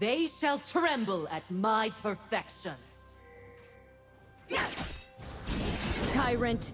They shall tremble at my perfection. Tyrant!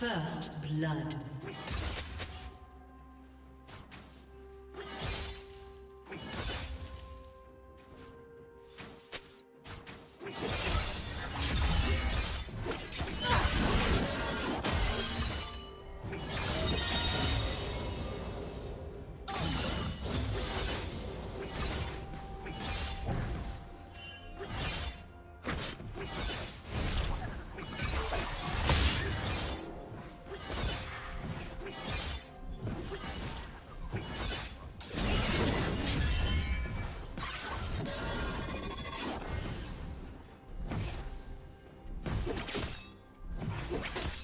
First blood. Let's go.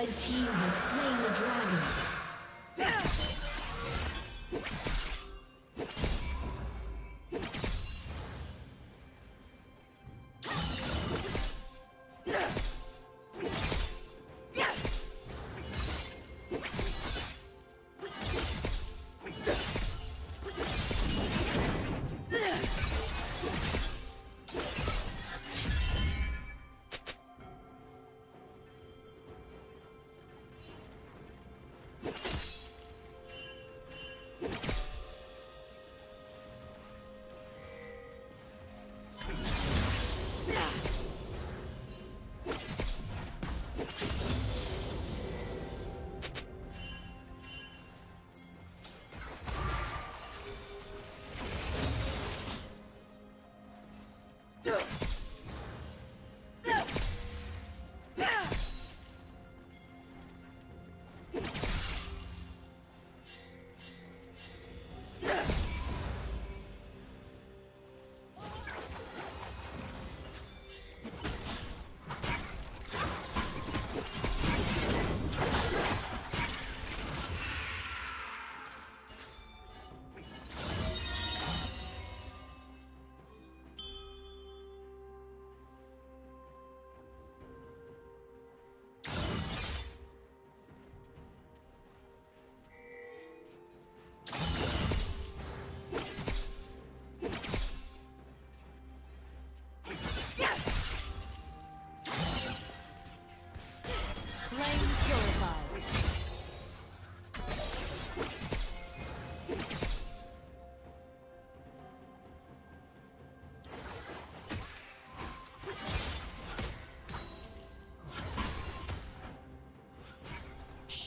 Red team has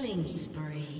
Killing spree.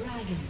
Dragon.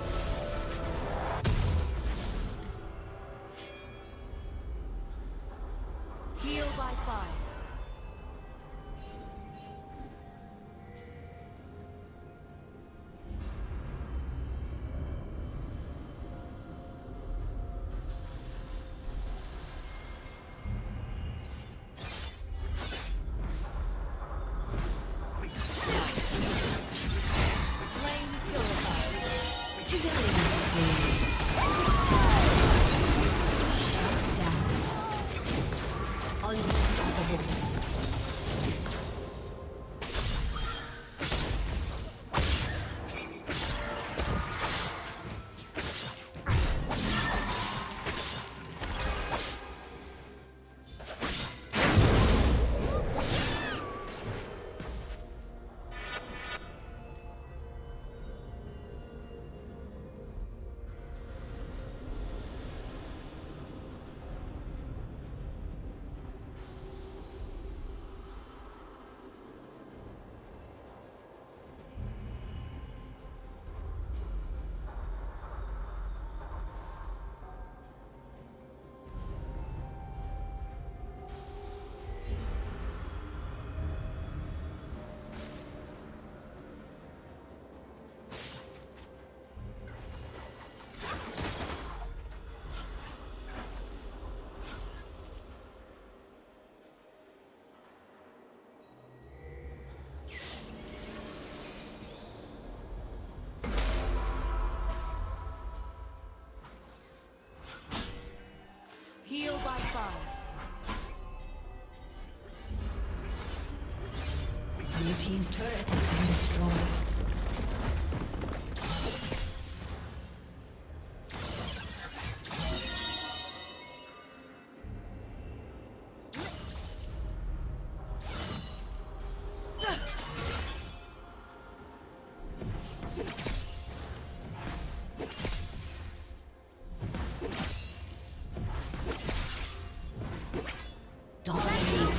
Blue team's turret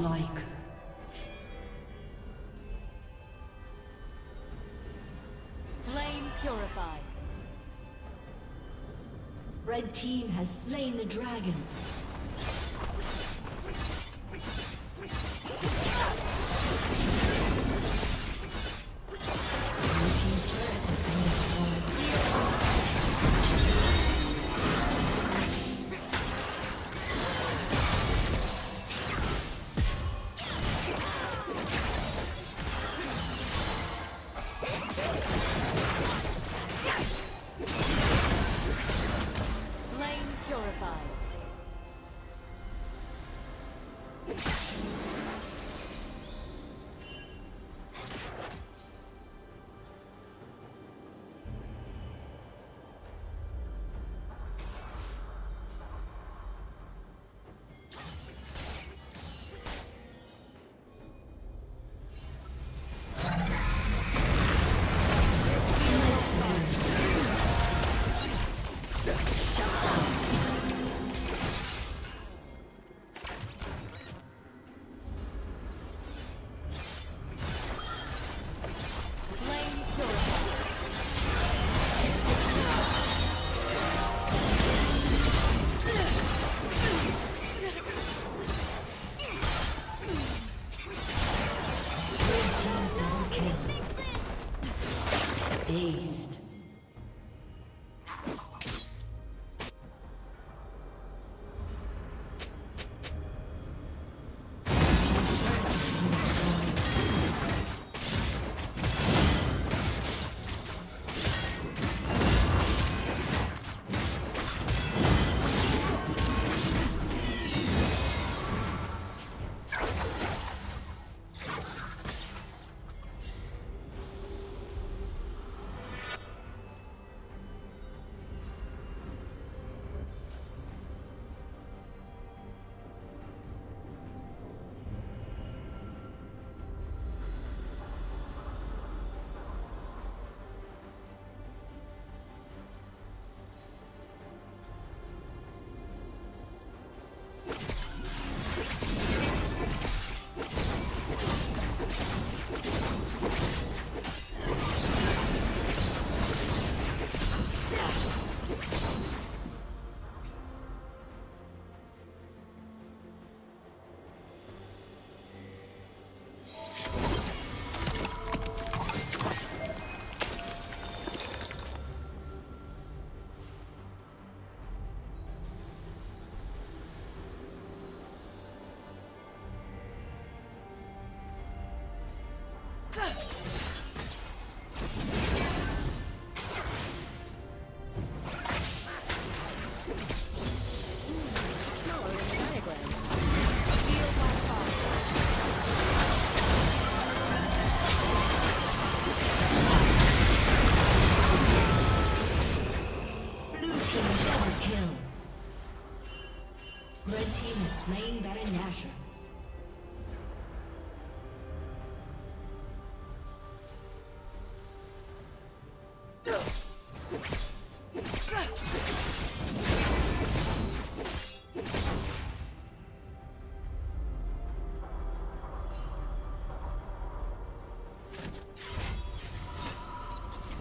Godlike. Flame purifies. Red team has slain the dragon.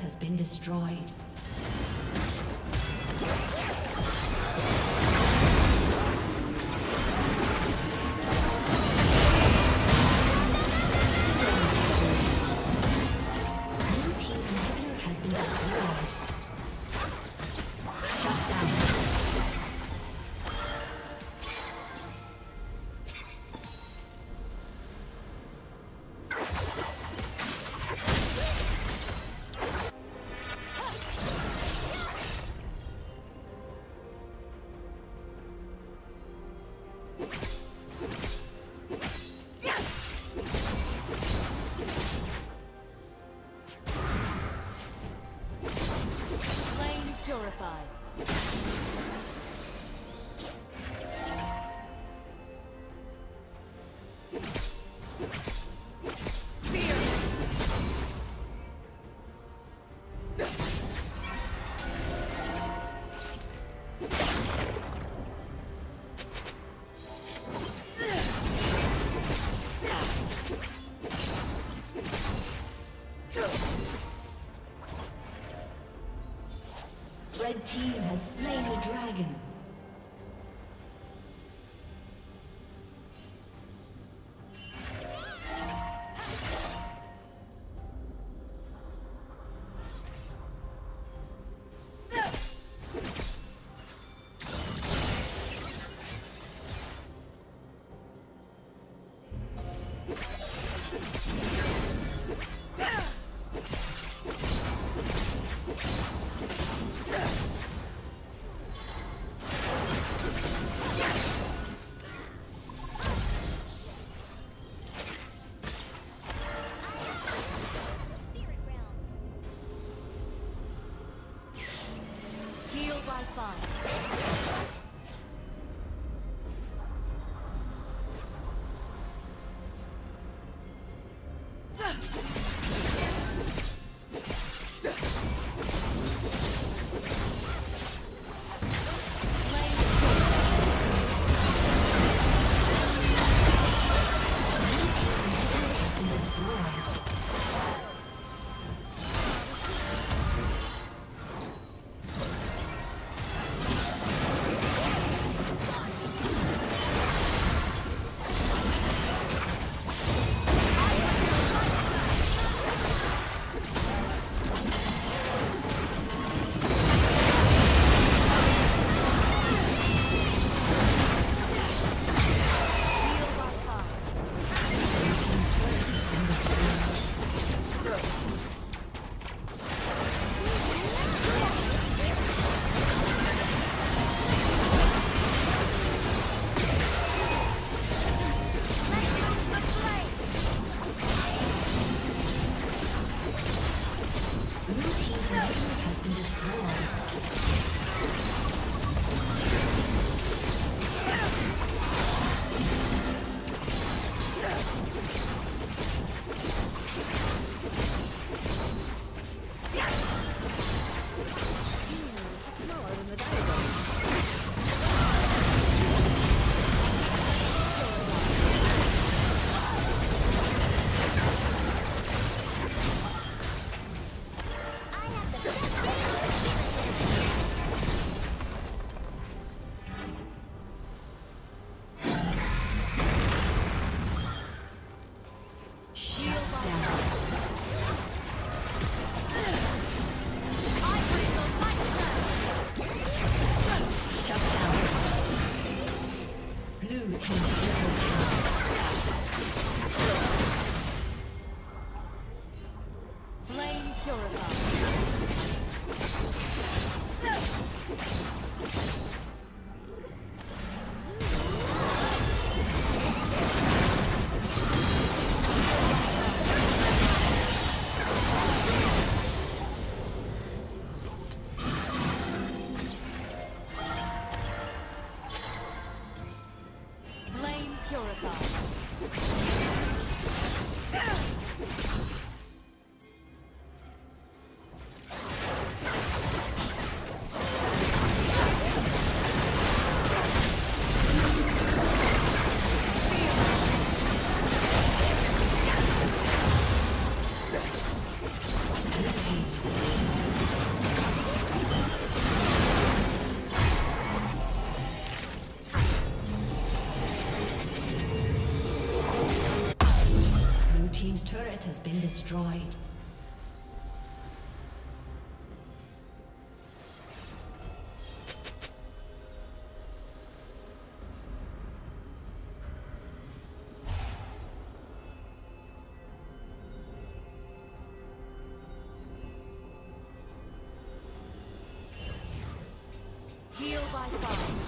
Has been destroyed. Dragon. by fire.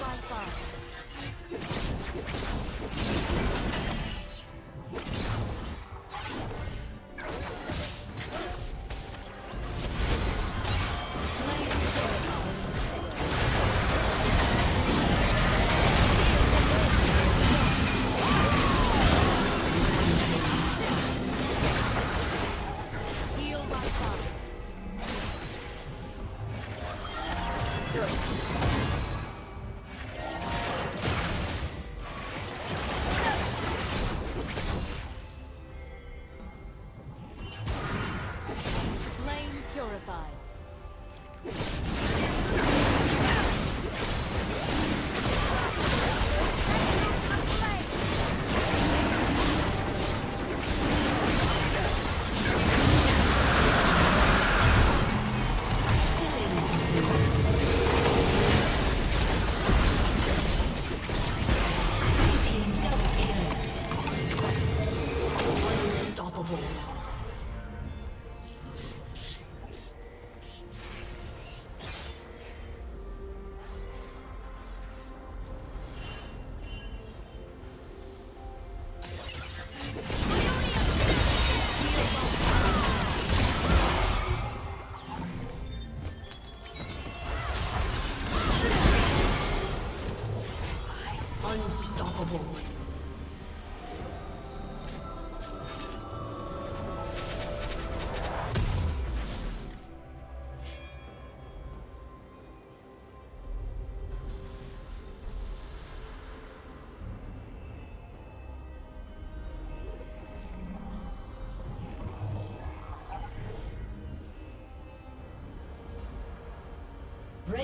by fire.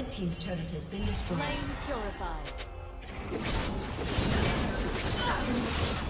Red Team's turret has been destroyed. Flame.